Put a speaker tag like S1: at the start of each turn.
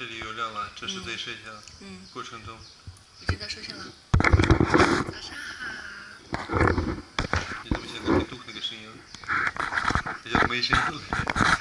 S1: 这里有亮了，这是在摄像。
S2: 嗯。
S1: 过程中。
S2: 已经在摄像了。早上好。
S1: 你怎么现在没录那个声音？要没声音了。